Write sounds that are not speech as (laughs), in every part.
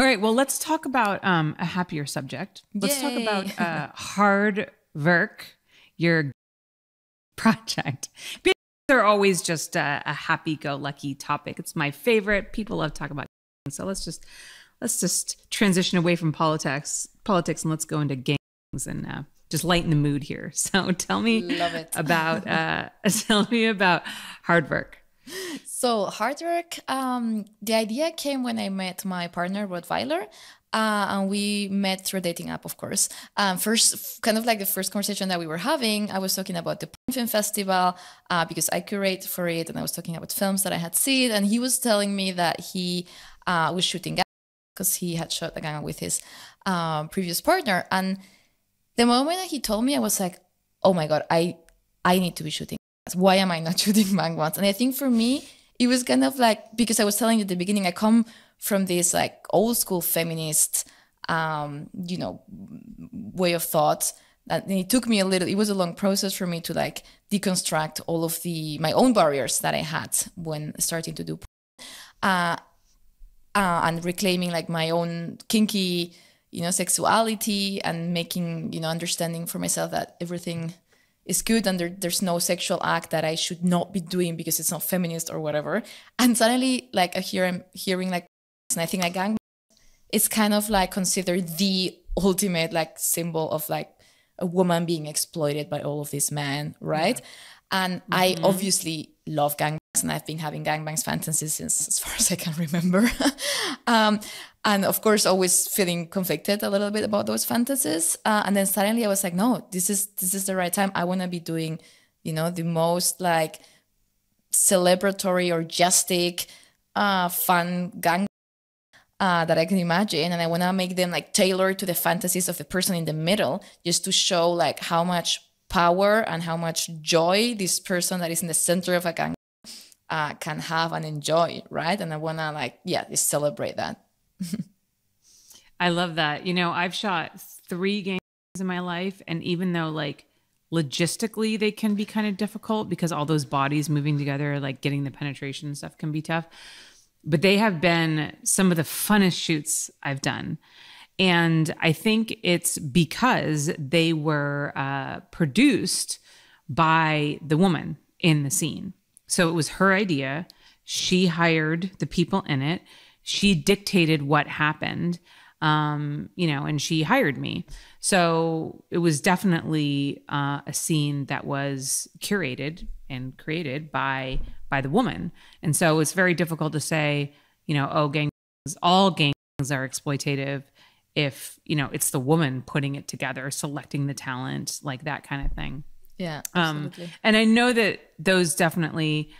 All right. Well, let's talk about um, a happier subject. Let's talk about (laughs) uh, hard work, your (laughs) project. They're always just a, a happy-go-lucky topic. It's my favorite. People love talking about. So let's just let's just transition away from politics, politics, and let's go into gangs and uh, just lighten the mood here. (laughs) So tell me about uh, tell me about HardWerk. So HardWerk. Um, the idea came when I met my partner Rottweiler, uh, and we met through dating app, of course. Um, first, kind of like the first conversation that we were having, I was talking about the Film Festival uh, because I curate for it, and I was talking about films that I had seen, and he was telling me that he uh, was shooting because he had shot a gang with his um, previous partner, and the moment that he told me, I was like, "Oh my god, I I need to be shooting." Why am I not (laughs) shooting bang ones? And I think for me, it was kind of like because I was telling you at the beginning, I come from this like old school feminist, um, you know, way of thought. And it took me a little. It was a long process for me to like deconstruct all of the my own barriers that I had when starting to do, uh, uh, and reclaiming like my own kinky, you know, sexuality and making you know understanding for myself that everything is good and there, there's no sexual act that I should not be doing because it's not feminist or whatever. And suddenly, like I hear I'm hearing like, and I think like gang, it's kind of like considered the ultimate like symbol of like a woman being exploited by all of these men, right? And I obviously love gangbangs, and I've been having gangbangs fantasies since as far as I can remember. (laughs) um, and of course, always feeling conflicted a little bit about those fantasies. Uh, and then suddenly, I was like, no, this is this is the right time. I want to be doing, you know, the most like celebratory or gestic, uh, fun gang uh, that I can imagine, and I want to make them like tailored to the fantasies of the person in the middle, just to show like how much power and how much joy this person that is in the center of a gang uh, can have and enjoy, right? And I want to like yeah, just celebrate that. (laughs) I love that. You know, I've shot three games in my life, and even though like logistically they can be kind of difficult because all those bodies moving together, like getting the penetration stuff can be tough. But they have been some of the funnest shoots I've done. And I think it's because they were uh, produced by the woman in the scene. So it was her idea. She hired the people in it. She dictated what happened, um, you know, and she hired me. So it was definitely uh, a scene that was curated and created by by the woman. And so it's very difficult to say, you know, oh, gangs, all gangs are exploitative if you know it's the woman putting it together, selecting the talent, like that kind of thing. Yeah, Um, absolutely. and I know that those definitely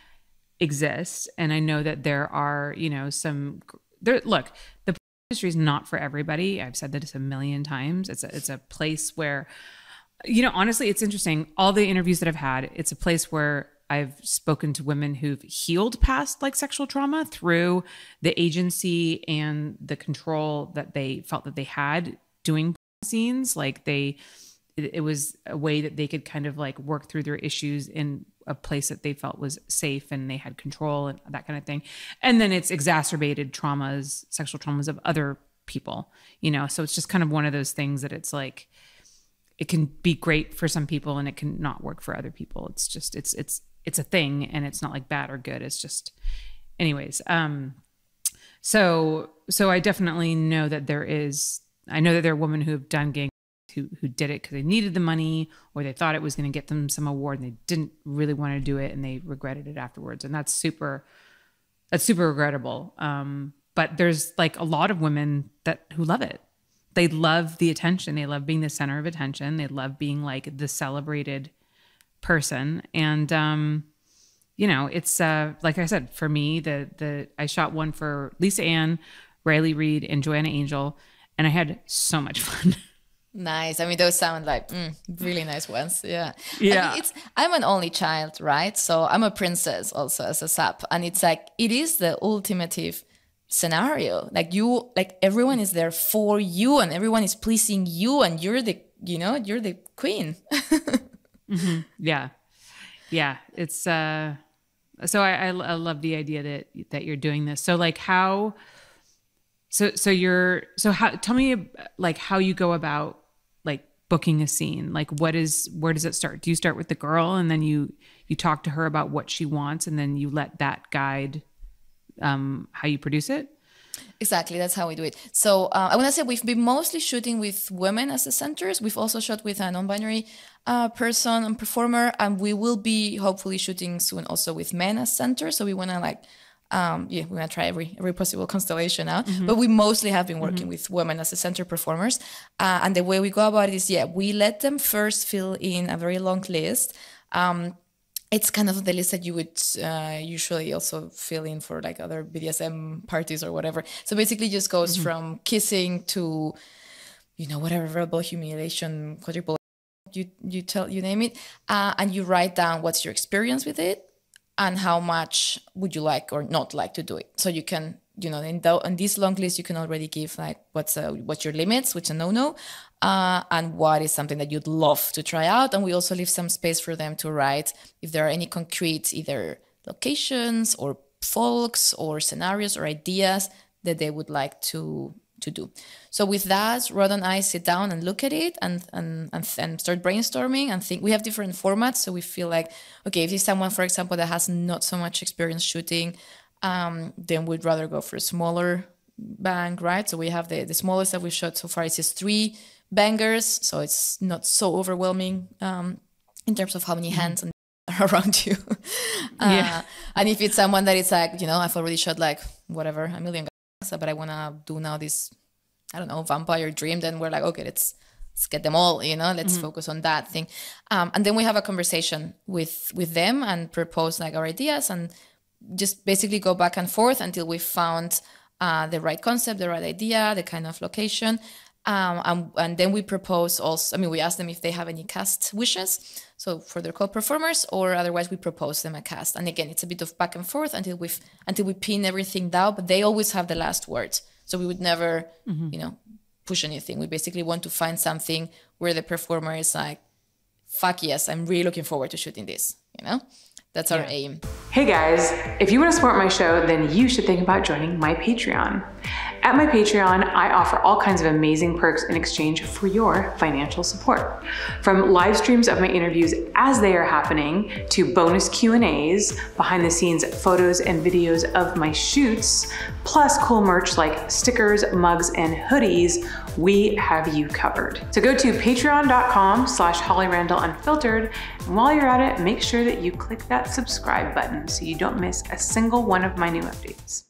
exist, and I know that there are, you know, some. There, look, the industry is not for everybody. I've said this a million times. It's a, it's a place where, you know, honestly, it's interesting. All the interviews that I've had, it's a place where I've spoken to women who've healed past like sexual trauma through the agency and the control that they felt that they had doing scenes. Like they, it was a way that they could kind of like work through their issues in a place that they felt was safe and they had control and that kind of thing. And then it's exacerbated traumas, sexual traumas of other people, you know? So it's just kind of one of those things that it's like, it can be great for some people and it can not work for other people. It's just, it's, it's, it's a thing and it's not like bad or good. It's just, anyways. Um, so, so I definitely know that there is, I know that there are women who have done gang who who did it because they needed the money or they thought it was going to get them some award and they didn't really want to do it and they regretted it afterwards. And that's super that's super regrettable. Um but there's like a lot of women that who love it. They love the attention. They love being the center of attention. They love being like the celebrated person. And um you know it's uh like i said for me the the i shot one for lisa ann riley reid and joanna angel and i had so much (laughs) fun Nice. I mean, those sound like mm, really nice ones. Yeah. I Yeah. mean, it's I'm an only child, right? So I'm a princess also as a sap, and it's like it is the ultimative scenario. Like you, like everyone is there for you, and everyone is pleasing you, and you're the, you know, you're the queen. (laughs) yeah yeah it's uh so I, I I love the idea that that you're doing this. So like how, how do you feel So so you're so how tell me like how you go about booking a scene. Like what is where does it start? Do you start with the girl and then you you talk to her about what she wants and then you let that guide um how you produce it? Exactly, that's how we do it. So uh, I want to say we've been mostly shooting with women as the centers. We've also shot with a non-binary uh, person and performer, and we will be hopefully shooting soon also with men as centers. So we want to like, um, yeah, we want to try every every possible constellation out. Mm-hmm. But we mostly have been working mm-hmm. with women as the center performers, uh, and the way we go about it is, yeah, we let them first fill in a very long list. Um, it's kind of the list that you would uh, usually also fill in for like other BDSM parties or whatever. So basically, just goes mm-hmm. from kissing to, you know, whatever verbal humiliation, quadruple, you you tell you name it, uh, and you write down what's your experience with it, and how much would you like or not like to do it. So you can you know in, the, in this long list you can already give like what's uh, what's your limits which a no no uh, and what is something that you'd love to try out and we also leave some space for them to write if there are any concrete either locations or folks or scenarios or ideas that they would like to to do so with that rod and i sit down and look at it and and, and, and start brainstorming and think we have different formats so we feel like okay if it's someone for example that has not so much experience shooting um, then we'd rather go for a smaller bang, right? So we have the, the smallest that we've shot so far is just three bangers, so it's not so overwhelming um, in terms of how many mm-hmm. hands and are (laughs) around you. uh, yeah. And if it's someone that is like, you know, I've already shot like whatever, a million guys, but I want to do now this, I don't know, vampire dream, then we're like, okay, let's let's get them all you know let's mm-hmm. focus on that thing um, and then we have a conversation with with them and propose like our ideas and just basically go back and forth until we found uh, the right concept, the right idea, the kind of location. Um, and, and, then we propose also, I mean, we ask them if they have any cast wishes. So for their co-performers, or otherwise we propose them a cast. And again, it's a bit of back and forth until we until we pin everything down. But they always have the last word. So we would never, mm-hmm. you know, push anything. We basically want to find something where the performer is like, "Fuck yes, I'm really looking forward to shooting this." You know. That's our yeah. aim. Hey guys, if you want to support my show, then you should think about joining my Patreon. At my Patreon, I offer all kinds of amazing perks in exchange for your financial support. From live streams of my interviews as they are happening to bonus Q&As, behind the scenes photos and videos of my shoots, plus cool merch like stickers, mugs, and hoodies, we have you covered. So go to patreon.com slash Holly Randall Unfiltered, and while you're at it, make sure that you click that subscribe button so you don't miss a single one of my new updates.